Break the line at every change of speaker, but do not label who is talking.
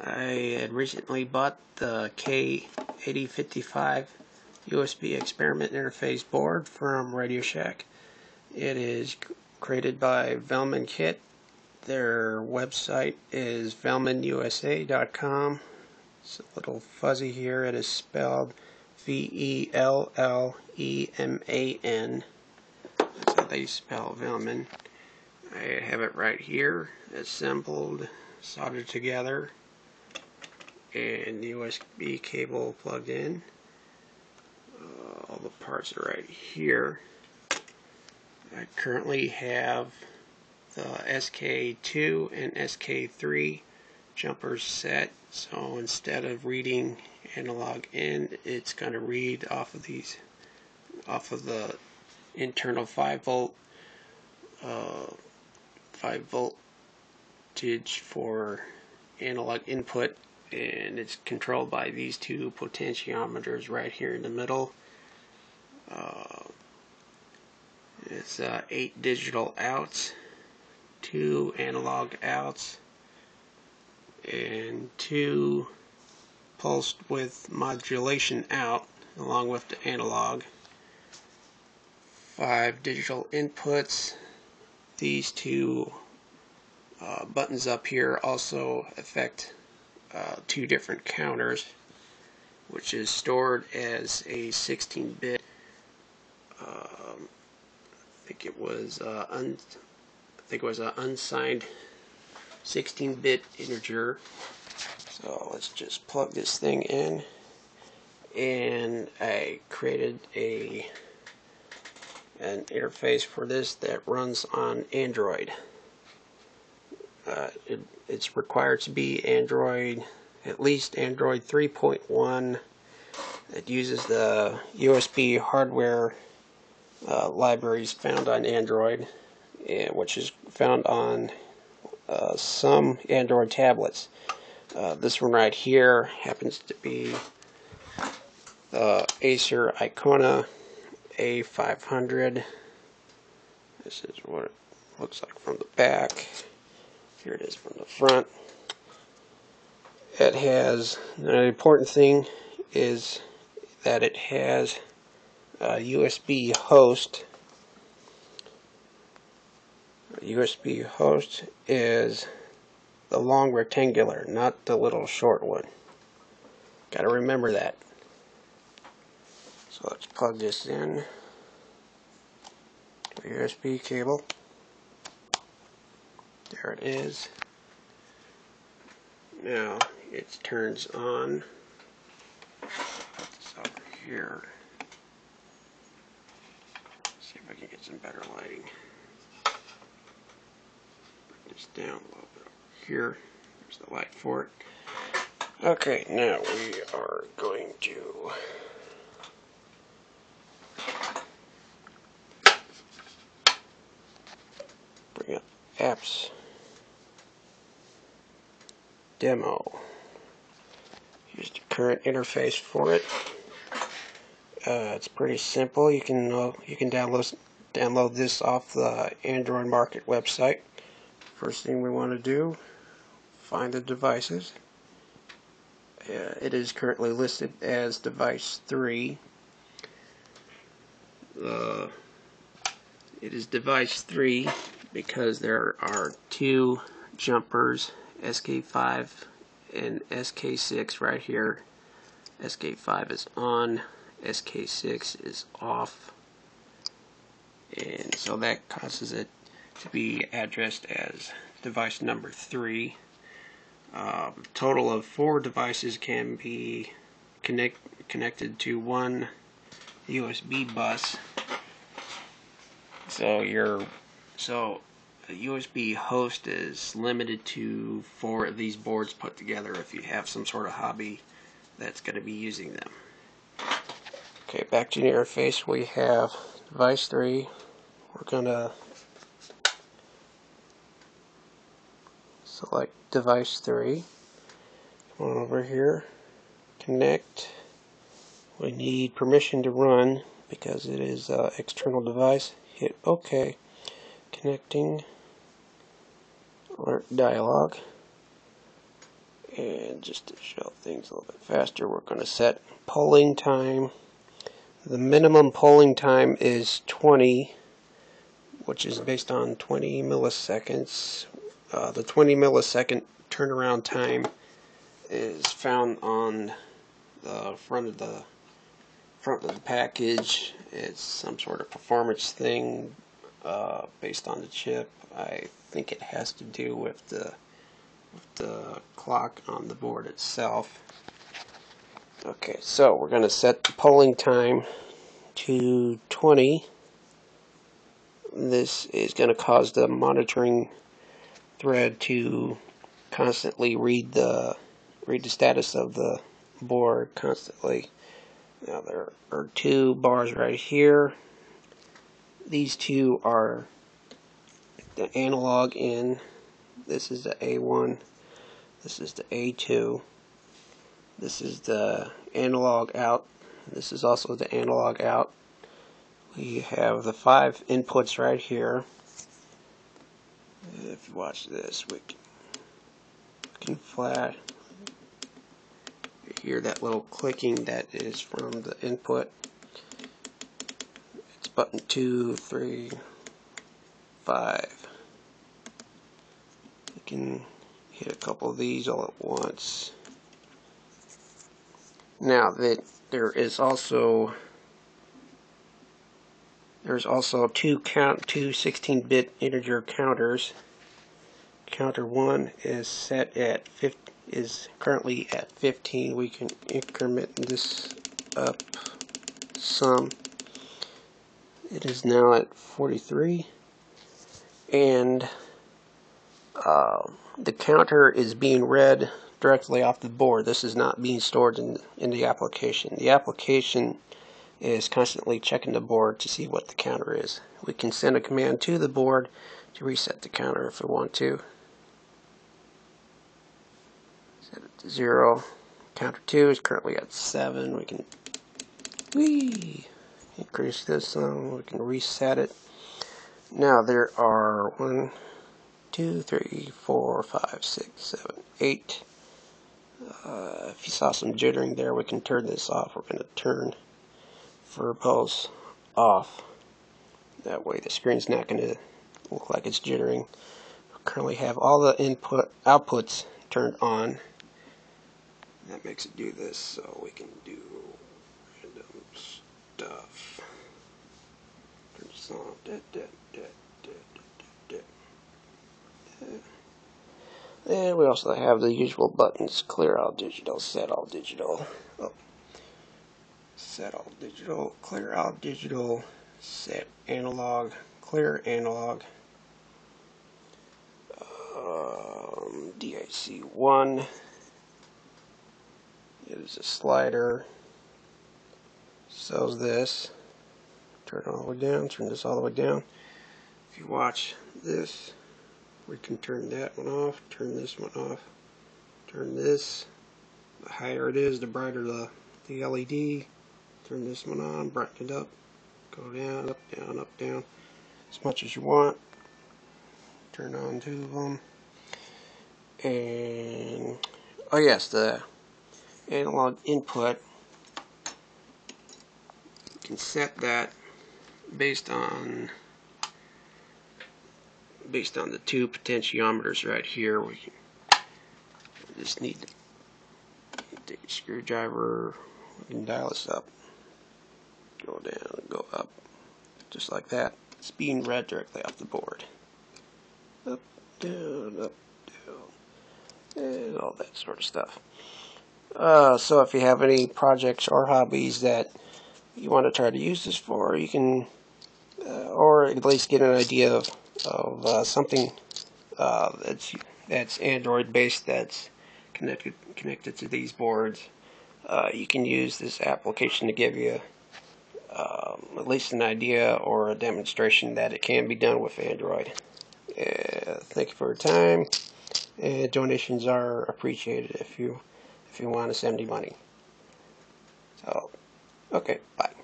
I had recently bought the K8055 USB experiment interface board from Radio Shack. It is created by Velleman Kit. Their website is vellemanusa.com. It's a little fuzzy here. It is spelled V-E-L-L-E-M-A-N. That's how they spell Velleman. I have it right here, assembled, soldered together, and the USB cable plugged in. Uh, all the parts are right here. I currently have the SK2 and SK3 jumpers set so instead of reading analog in it's going to read off of these off of the internal 5 volt uh, 5 voltage for analog input and it's controlled by these two potentiometers right here in the middle. Uh, it's uh, eight digital outs two analog outs and two pulse width modulation out along with the analog. Five digital inputs. These two uh, buttons up here also affect uh, two different counters which is stored as a 16-bit um, I think it was uh, un I think it was an unsigned 16-bit integer so let's just plug this thing in and I created a an interface for this that runs on Android. Uh, it, it's required to be Android, at least Android 3.1. It uses the USB hardware uh, libraries found on Android, and, which is found on uh, some Android tablets. Uh, this one right here happens to be the Acer Iconia a500. This is what it looks like from the back. Here it is from the front. It has, an important thing is that it has a USB host. USB host is the long rectangular, not the little short one. Got to remember that. So let's plug this in. USB cable. There it is. Now it turns on. It's over here. Let's see if I can get some better lighting. Bring this down a little bit over here. There's the light for it. Okay, now we are going to bring up apps demo. Here's the current interface for it. Uh, it's pretty simple. You can uh, you can download download this off the Android Market website. First thing we want to do, find the devices. Uh, it is currently listed as device 3. Uh, it is device 3 because there are two jumpers SK5 and SK6 right here. SK5 is on. SK6 is off. And so that causes it to be addressed as device number 3 um, total of four devices can be connect, connected to one USB bus. So your so a USB host is limited to four of these boards put together if you have some sort of hobby that's going to be using them. Okay, back to the interface we have device 3. We're going to select device 3. Come on over here, connect. We need permission to run because it is an external device. Hit OK connecting alert dialog And just to show things a little bit faster, we're going to set polling time. The minimum polling time is 20, which is based on 20 milliseconds. Uh, the 20 millisecond turnaround time is found on the front of the front of the package. It's some sort of performance thing uh, based on the chip. I think it has to do with the with the clock on the board itself. Okay, so we're going to set the polling time to 20. This is going to cause the monitoring thread to constantly read the read the status of the board constantly. Now there are two bars right here. These two are the analog in. This is the A1. This is the A2. This is the analog out. This is also the analog out. We have the five inputs right here. If you watch this, we can, flash. Hear that little clicking that is from the input. It's button two, three, five. Can hit a couple of these all at once. Now that there is also there's also two count two 16-bit integer counters. Counter one is set at 50, is currently at 15. We can increment this up some. It is now at 43, and uh, the counter is being read directly off the board. This is not being stored in in the application. The application is constantly checking the board to see what the counter is. We can send a command to the board to reset the counter if we want to. Set it to zero. Counter 2 is currently at 7. We can whee, increase this. We can reset it. Now there are one, two, three, four, five, six, seven, eight. Uh, if you saw some jittering there, we can turn this off. We're going to turn verbose off. That way the screen's not going to look like it's jittering. We currently have all the input outputs turned on. That makes it do this so we can do random stuff. Turn this on. Da, da, da, and we also have the usual buttons, clear all digital, set all digital. Oh set all digital, clear out digital, set analog, clear analog, um, DIC1 is a slider, sells this, turn it all the way down, turn this all the way down. If you watch this, we can turn that one off, turn this one off, turn this, the higher it is, the brighter the, the LED, turn this one on, brighten it up, go down, up, down, up, down, as much as you want. Turn on two of them. And, oh yes, the analog input, you can set that based on based on the two potentiometers right here. We just need a screwdriver, can dial this up go down, go up, just like that. It's being read directly off the board. Up, down, up, down, and all that sort of stuff. Uh, so if you have any projects or hobbies that you want to try to use this for, you can, uh, or at least get an idea of, of uh, something uh, that's that's Android based that's connected connected to these boards. Uh, you can use this application to give you um, at least an idea or a demonstration that it can be done with Android. Uh, thank you for your time. And donations are appreciated if you if you want to send me money. So, okay, bye.